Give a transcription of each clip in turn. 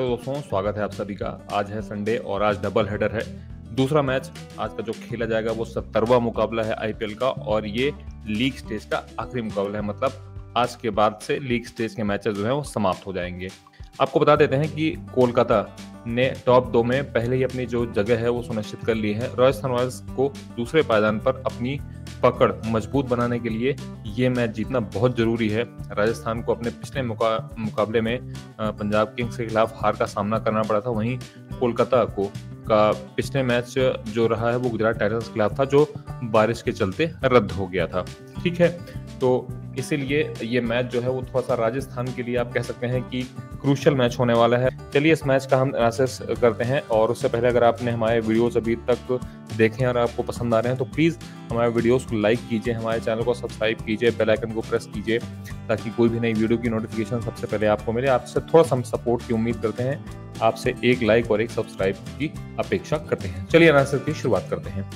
Hello दोस्तों, स्वागत है आप सभी का। आज है संडे और आज डबल हेडर है। दूसरा मैच आज का जो खेला जाएगा वो सत्तरवा मुकाबला है आईपीएल का और ये लीग स्टेज का आखिरी मुकाबला है। मतलब आज के बाद से लीग स्टेज के मैचेस जो हैं वो समाप्त हो जाएँगे। आपको बता देते हैं कि कोलकाता ने टॉप दो में पहले ही अपनी जो जगह है वो सुनिश्चित कर ली है। राजस्थान रॉयल्स को दूसरे पायदान पर अपनी पकड़ मज़बूत बनाने के लिए ये मैच जीतना बहुत ज़रूरी है। राजस्थान को अपने पिछले मुका, मुकाबले में पंजाब किंग्स के खिलाफ हार का सामना करना पड़ा था। वहीं कोलकाता को का पिछले मैच जो रहा है वो गुजरात टाइटंस के खिलाफ था जो बारिश के चलते रद्द हो गया था। ठीक है? तो इसीलिए ये मैच जो है वो थोड़ा सा राजस्थान के लिए आप कह सकते हैं कि क्रूशल मैच होने वाला है। चलिए इस मैच का हम एनालिसिस करते हैं और उससे पहले अगर आपने हमारे वीडियोस अभी तक देखे और आपको पसंद आ रहे हैं तो प्लीज़ हमारे वीडियोस को लाइक कीजिए, हमारे चैनल को सब्सक्राइब कीजिए बेल आइकन को प्रेस कीजिए, ताकि कोई भी नई वीडियो की नोटिफिकेशन सबसे पहले आपको मिले। आपसे थोड़ा सा हम सपोर्ट की उम्मीद करते हैं। आपसे एक लाइक और एक सब्सक्राइब की अपेक्षा करते हैं। चलिए एनालिसिस की शुरुआत करते हैं।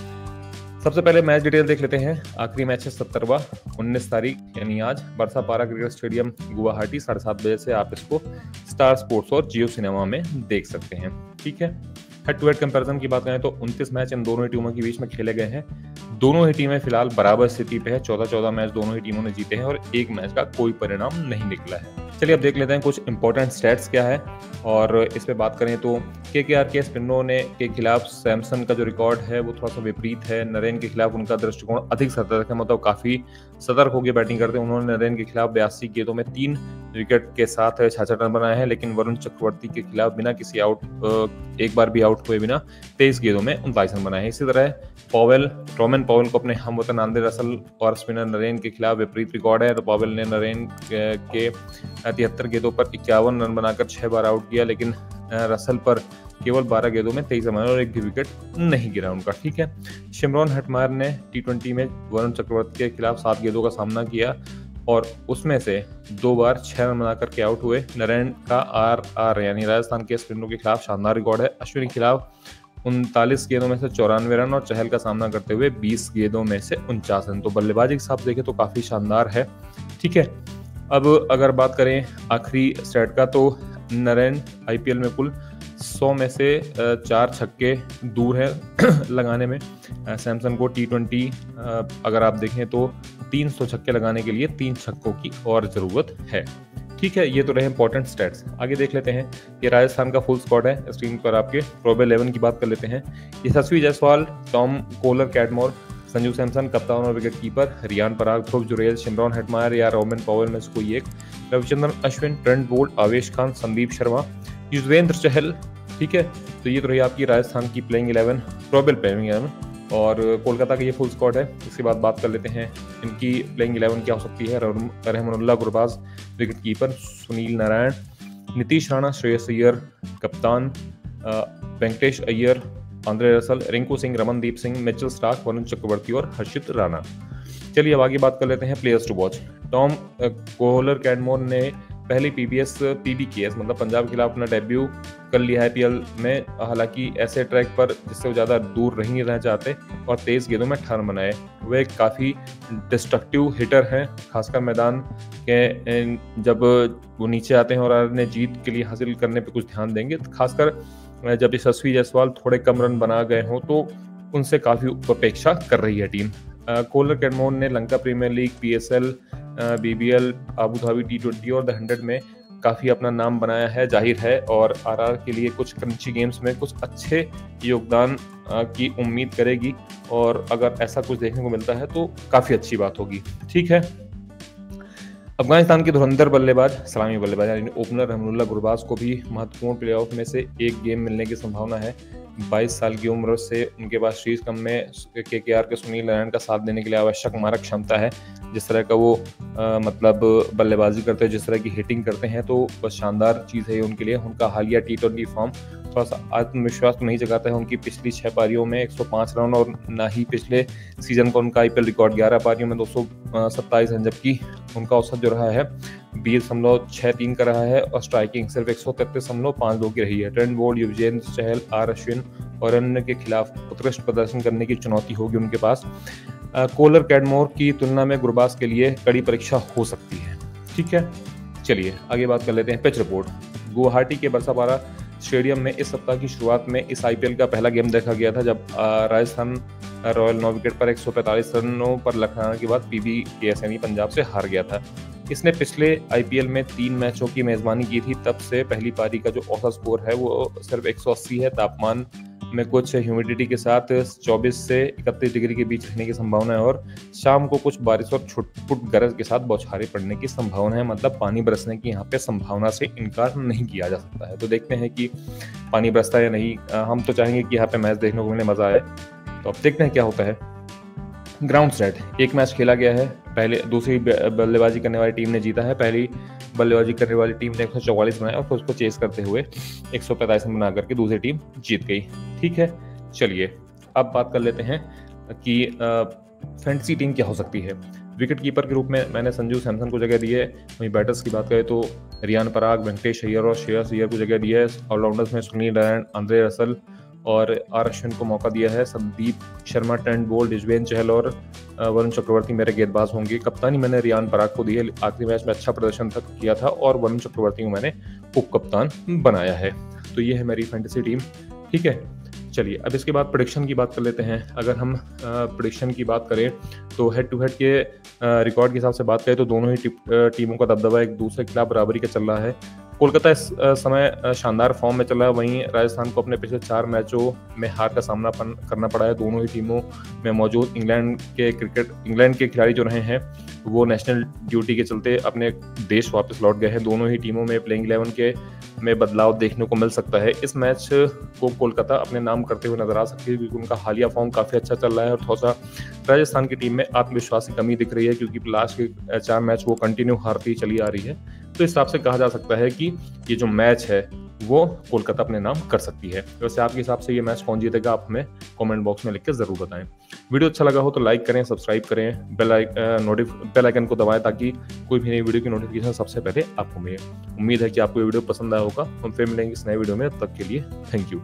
सबसे पहले मैच डिटेल देख लेते हैं। आखिरी मैच है सत्तरवा, उन्नीस तारीख, यानी आज। बरसा पारा क्रिकेट स्टेडियम, गुवाहाटी, साढ़े सात बजे से आप इसको स्टार स्पोर्ट्स और जियो सिनेमा में देख सकते हैं। ठीक है? हेड टू हेड कंपैरिजन की बात करें तो उनतीस मैच इन दोनों टीमों के बीच में खेले गए हैं। दोनों ही टीमें फ़िलहाल बराबर स्थिति पे है। चौदह चौदह मैच दोनों ही टीमों ने जीते हैं और एक मैच का कोई परिणाम नहीं निकला है। चलिए अब देख लेते हैं कुछ इंपॉर्टेंट स्टेट्स क्या है। और इस पे बात करें तो के के आर के स्पिनरों ने के खिलाफ सैमसन का जो रिकॉर्ड है, वो थोड़ा सा विपरीत है। नरेन के खिलाफ उनका दृष्टिकोण अधिक सतर्क है मतलब काफ़ी सतर्क होकर बैटिंग करते हैं। उन्होंने नरेन के खिलाफ बयासी गेंदों में तीन विकेट के साथ छाछठ रन बनाए हैं, लेकिन वरुण चक्रवर्ती के खिलाफ बिना किसी आउट एक बार भी आउट हुए बिना तेईस गेंदों में उनतालीस रन बनाए हैं। इसी तरह पॉवेल रोमन पॉवेल को अपने हम वतन आंदे रसल और स्पिनर नरेन के खिलाफ विपरीत रिकॉर्ड है तो पॉवेल ने नरेन के तिहत्तर गेंदों पर इक्यावन रन बनाकर छह बार आउट किया, लेकिन रसल पर केवल 12 गेंदों में तेईस रन और एक भी विकेट नहीं गिरा उनका, ठीक है? शिमरॉन हटमार ने टी में वरुण चक्रवर्ती के खिलाफ सात गेंदों का सामना किया, और उसमें से दो बार छह रन बनाकर के आउट हुए नारायण का आर आर, यानी राजस्थान के स्पिनरों के खिलाफ शानदार रिकॉर्ड है। अश्विनी के खिलाफ उनतालीस गेंदों में से चौरानवे रन और चहल का सामना करते हुए बीस गेंदों में से उनचास रन। तो बल्लेबाजी के हिसाब से देखें तो काफ़ी शानदार है। ठीक है, अब अगर बात करें आखिरी सेट का तो नरेन आईपीएल में कुल 100 में से चार छक्के दूर है लगाने में। सैमसंग को टी ट्वेंटी अगर आप देखें तो 300 छक्के लगाने के लिए तीन छक्कों की और ज़रूरत है। ठीक है, ये तो रहे इंपॉर्टेंट स्टेट्स आगे देख लेते हैं ये राजस्थान का फुल स्क्वाड है। स्क्रीन पर आपके प्रोबे इलेवन की बात कर लेते हैं। Yashasvi Jaiswal Tom Kohler Cadmore Sanju Samson, कप्तान और wicket keeper Riyan Parag, Dhruv Jurel, Shimron Hetmyer या रोमन पॉवल में से कोई एक। रविचंद्रन अश्विन ट्रेंट बोल्ट आवेश खान, संदीप शर्मा, युजवेंद्र चहल, ठीक है? तो ये तो रही आपकी राजस्थान की playing eleven probable playing eleven और कोलकाता का ये फुल स्क्वाड है। इसके बाद बात कर लेते हैं इनकी प्लेइंग इलेवन क्या हो सकती है। Rahmanullah Gurbaz wicket keeper Sunil Narine Nitish Rana Shreyas Iyer कप्तान Venkatesh Iyer Andre Russell Rinku Singh Ramandeep Singh Mitchell Starc Varun Chakravarthy और हर्षित राणा चलिए अब आगे बात कर लेते हैं players to watch Tom Kohler Cadmore ने पहली पीबीएस पीबी की मतलब पंजाब के खिलाफ अपना डेब्यू कर लिया है पीएल में। हालाँकि ऐसे ट्रैक पर जिससे वो ज़्यादा दूर नहीं रहना चाहते और तेज़ गेंदों में ठन बनाए वे काफ़ी डिस्ट्रक्टिव हिटर हैं, खासकर मैदान के जब वो नीचे आते हैं और आर ने जीत के लिए हासिल करने पर कुछ ध्यान देंगे तो खासकर जब यशस्वी जायसवाल थोड़े कम रन बना गए हों तो उनसे काफ़ी अपेक्षा कर रही है टीम। कोलर कैडमोन ने Lanka premier league P S L B BBL, Abu Dhabi T twenty और द हंड्रेड में काफ़ी अपना नाम बनाया है, ज़ाहिर है, और आरआर के लिए कुछ क्रंची गेम्स में कुछ अच्छे योगदान की उम्मीद करेगी, और अगर ऐसा कुछ देखने को मिलता है तो काफ़ी अच्छी बात होगी। ठीक है? अफ़गानिस्तान के धुरंधर बल्लेबाज सलामी बल्लेबाज यानी ओपनर रहमुल्ला गुरबाज को भी महत्वपूर्ण प्लेऑफ में से एक गेम मिलने की संभावना है। 22 साल की उम्र से उनके पास शीर्ष कम में के के आर के सुनील नारायण का साथ देने के लिए आवश्यक मारक क्षमता है। जिस तरह का वो आ, मतलब बल्लेबाजी करते हैं जिस तरह की हिटिंग करते हैं तो बस शानदार चीज़ है उनके लिए। उनका हालिया टी ट्वेंटी फॉर्म थोड़ा सा आत्मविश्वास नहीं जगाता है उनकी पिछली छह पारियों में 105 रन और ना ही पिछले सीज़न का उनका आईपीएल रिकॉर्ड 11 पारियों में दो सत्ताईस रन, जबकि उनका औसत जो रहा है, बीस दशमलव छः तीन का रहा है और स्ट्राइकिंग सिर्फ़ एक सौ तैतीस दशमलव पाँच दो की रही है। Trent Boult Yuzvendra Chahal R Ashwin और अन्य के खिलाफ उत्कृष्ट प्रदर्शन करने की चुनौती होगी उनके पास। कोलर कैडमोर की तुलना में गुरबास के लिए कड़ी परीक्षा हो सकती है। ठीक है? चलिए, आगे बात कर लेते हैं पिच रिपोर्ट गुवाहाटी के बरसापारा स्टेडियम में इस सप्ताह की शुरुआत में इस आईपीएल का पहला गेम देखा गया था, जब राजस्थान रॉयल नौ विकेट पर 145 रनों पर लखनऊ के बाद पीबी के एस पंजाब से हार गया था। इसने पिछले आईपीएल में तीन मैचों की मेजबानी की थी, तब से पहली पारी का जो औसत स्कोर है, वो सिर्फ़ 180 है, तापमान में कुछ ह्यूमिडिटी के साथ 24 से 31 डिग्री के बीच रहने की संभावना है और शाम को कुछ बारिश और छुटपुट गरज के साथ बौछारें पड़ने की संभावना है। मतलब पानी बरसने की यहाँ पे संभावना से इनकार नहीं किया जा सकता है। तो देखते हैं कि पानी बरसता है या नहीं। हम तो चाहेंगे कि यहाँ पे मैच देखने को मिले मज़ा आए। तो अब देखते हैं क्या होता है। ग्राउंड सेट एक मैच खेला गया है। पहले दूसरी बल्लेबाजी करने वाली टीम ने जीता है। पहली बल्लेबाजी करने वाली टीम ने एक सौ बनाया और फिर उसको चेस करते हुए एक सौ पैंतालीस रन बना करके दूसरी टीम जीत गई। ठीक है? चलिए, अब बात कर लेते हैं कि फैंटसी टीम क्या हो सकती है? विकेट कीपर के रूप में मैंने संजू सैमसन को जगह दी है। वहीं बैटर्स की बात करें तो रियान पराग, वेंकटेश अय्यर और श्रेयस अय्यर को जगह दी है। ऑलराउंडर्स में सुनील नारायण, अंद्रे रसल और आर अश्विन को मौका दिया है। संदीप शर्मा टेंट बोल्ड युजवेंद्र चहल और वरुण चक्रवर्ती मेरे गेंदबाज होंगे। कप्तानी मैंने रियान पराग को दी है। आखिरी मैच में अच्छा प्रदर्शन तक किया था और वरुण चक्रवर्ती को मैंने उप कप्तान बनाया है। तो ये है मेरी फैंटेसी टीम। ठीक है? चलिए, अब इसके बाद प्रोडिक्शन की बात कर लेते हैं। अगर हम प्रोडिक्शन की बात करें तो हेड टू हेड के रिकॉर्ड के हिसाब से बात करें तो दोनों ही टीमों का दबदबा एक दूसरे के खिलाफ बराबरी का चल रहा है। कोलकाता इस समय शानदार फॉर्म में चला है। वहीं राजस्थान को अपने पिछले चार मैचों में हार का सामना करना पड़ा है। दोनों ही टीमों में मौजूद इंग्लैंड के क्रिकेट, इंग्लैंड के खिलाड़ी जो रहे हैं, वो नेशनल ड्यूटी के चलते अपने देश वापस लौट गए हैं। दोनों ही टीमों में प्लेइंग इलेवन के में बदलाव देखने को मिल सकता है। इस मैच को कोलकाता अपने नाम करते हुए नज़र आ सकती है, क्योंकि उनका हालिया फॉर्म काफ़ी अच्छा चल रहा है और थोड़ा सा राजस्थान की टीम में आत्मविश्वास की कमी दिख रही है, क्योंकि लास्ट के चार मैच वो कंटिन्यू हारती चली आ रही है। तो इस हिसाब से कहा जा सकता है कि ये जो मैच है, वो कोलकाता अपने नाम कर सकती है। वैसे आपके हिसाब से ये मैच कौन जीतेगा, आप हमें कमेंट बॉक्स में लिख के ज़रूर बताएँ। वीडियो अच्छा लगा हो तो लाइक करें सब्सक्राइब करें बेल नोटिफ बेल आइकन को दबाएँ ताकि कोई भी नई वीडियो की नोटिफिकेशन सबसे पहले आपको मिले। उम्मीद है कि आपको ये वीडियो पसंद आया होगा। हम फिर मिलेंगे इस नए वीडियो में। तब तक के लिए थैंक यू